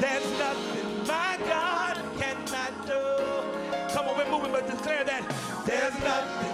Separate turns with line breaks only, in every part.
There's nothing my God cannot do. Come on, we're moving, but declare that there's nothing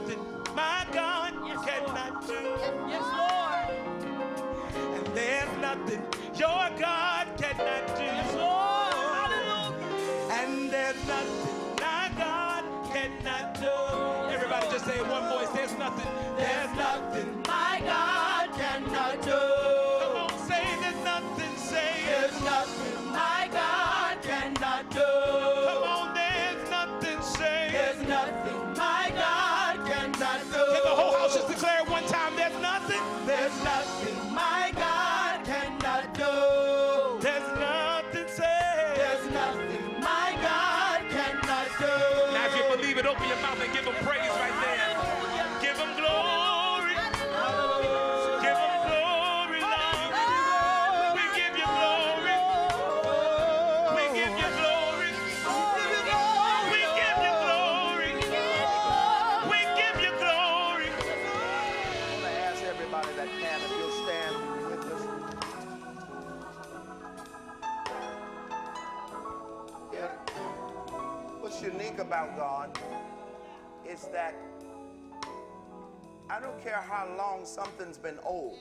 nothing my God cannot do.
yes, Lord.
And there's nothing your God cannot do.
Yes, Lord. Hallelujah.
And there's nothing my God cannot do. Everybody just say it one voice. There's nothing. There's nothing Nothing my
about God is that I don't care how long something's been old,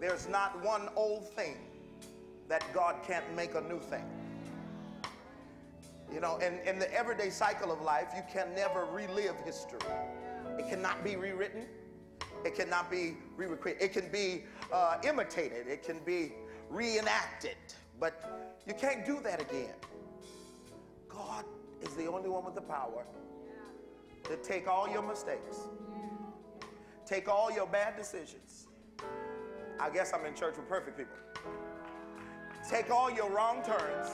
there's not one old thing that God can't make a new thing. You know, in, in the everyday cycle of life, you can never relive history. It cannot be rewritten. It cannot be re-recreated. It can be uh, imitated. It can be reenacted. But you can't do that again. God is the only one with the power to take all your mistakes, take all your bad decisions. I guess I'm in church with perfect people. Take all your wrong turns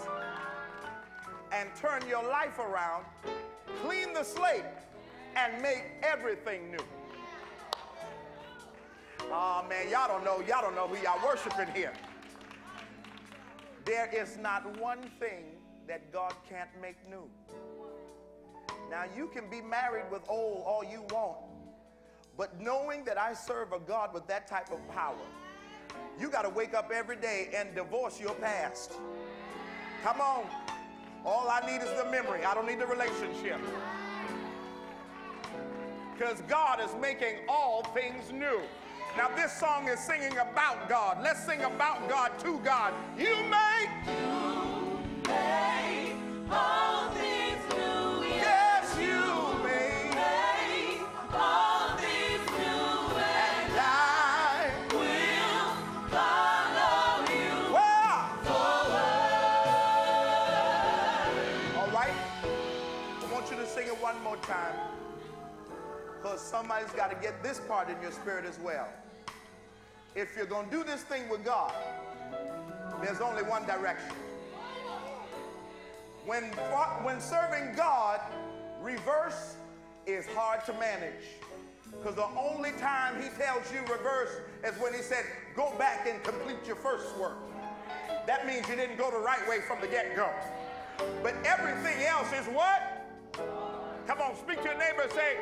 and turn your life around, clean the slate, and make everything new. Oh man, y'all don't know, y'all don't know who y'all worshiping here. There is not one thing that God can't make new. Now you can be married with old all you want, but knowing that I serve a God with that type of power, you got to wake up every day and divorce your past. Come on. All I need is the memory. I don't need the relationship. Because God is making all things new. Now, this song is singing about God. Let's sing about God to God. You make. Somebody's got to get this part in your spirit as well.
if you're going to do this thing with God, there's only one direction. When, when serving God, reverse is hard to manage. Because the only time he tells you reverse is when he said, go back and complete your first work. That means you didn't go the right way from the get-go. But everything else is what? Come on, speak to your neighbor and say,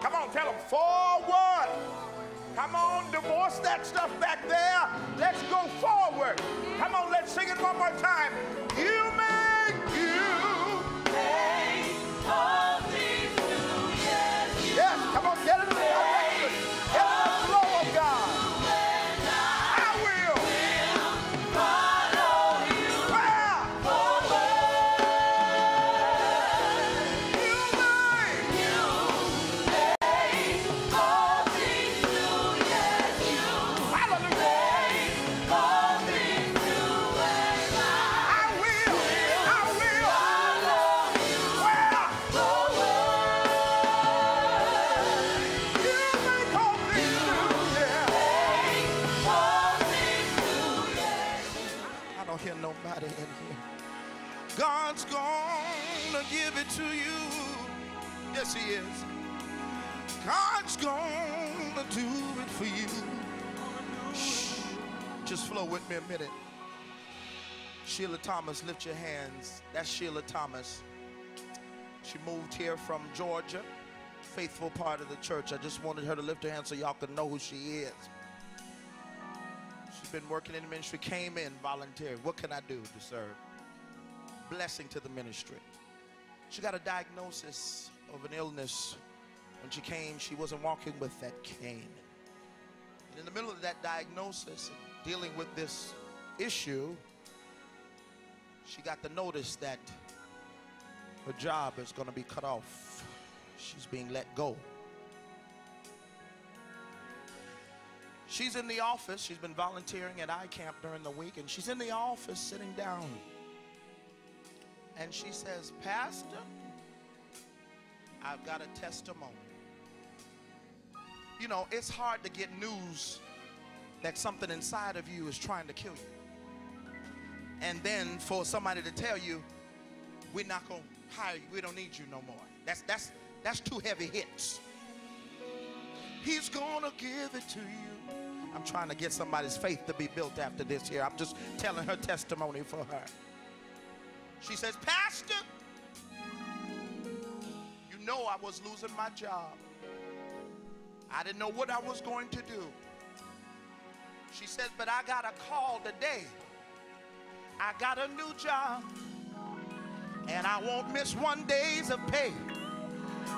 come on, tell them, forward. Come on, divorce that stuff back there. Let's go forward. Come on, let's sing it one more time. You I
nobody in here. God's gonna give it to you. Yes, He is. God's gonna do it for you. Shh. Just flow with me a minute. Sheila Thomas, lift your hands. That's Sheila Thomas. She moved here from Georgia, faithful part of the church. I just wanted her to lift her hand so y'all could know who she is. Been working in the ministry, came in volunteering. What can I do to serve? Blessing to the ministry. She got a diagnosis of an illness. When she came, she wasn't walking with that cane. And in the middle of that diagnosis and dealing with this issue, she got the notice that her job is going to be cut off. She's being let go. She's in the office. She's been volunteering at iCamp during the week, and she's in the office sitting down. And she says, Pastor, I've got a testimony. You know, it's hard to get news that something inside of you is trying to kill you. And then for somebody to tell you, we're not going to hire you, we don't need you no more. That's, that's, that's two heavy hits. He's gonna give it to you. I'm trying to get somebody's faith to be built after this here. I'm just telling her testimony for her. She says, Pastor, you know I was losing my job. I didn't know what I was going to do. She says, but I got a call today. I got a new job. And I won't miss one days of pay.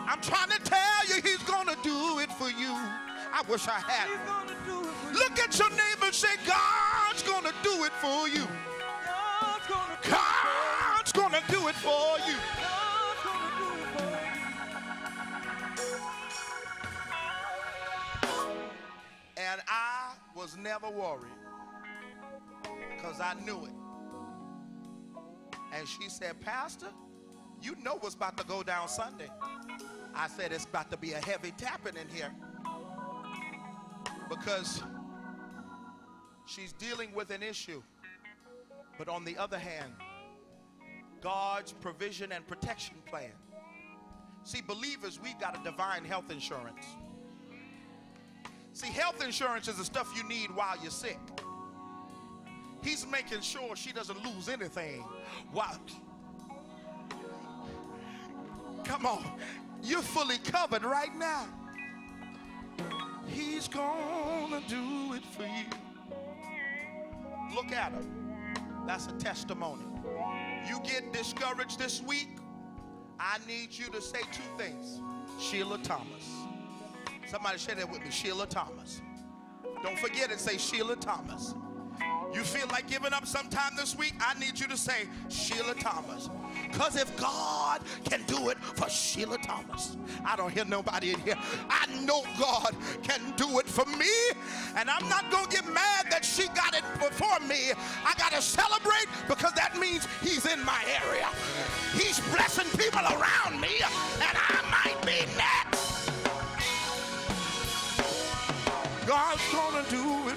I'm trying to tell you he's gonna do it for you. I wish I had.
He's gonna do it for you.
Look at your neighbor and say, God's gonna do it for you.
God's gonna do it.
God's gonna do it for you.
God's gonna do it for you.
And I was never worried because I knew it. And she said, Pastor, you know what's about to go down Sunday. I said, it's about to be a heavy tapping in here because she's dealing with an issue. But on the other hand, God's provision and protection plan. See, believers, we've got a divine health insurance. See, health insurance is the stuff you need while you're sick. He's making sure she doesn't lose anything. While, come on, you're fully covered right now. He's gonna do it for you. Look at her. That's a testimony. You get discouraged this week, I need you to say two things. Sheila Thomas. Somebody say that with me, Sheila Thomas. Don't forget it, say Sheila Thomas. You feel like giving up sometime this week? I need you to say Sheila Thomas. Because if God can do it for Sheila Thomas, I don't hear nobody in here. I know God can do it for me. And I'm not going to get mad that she got it before me. I got to celebrate because that means He's in my area. He's blessing people around me, and I might be next. God's gonna do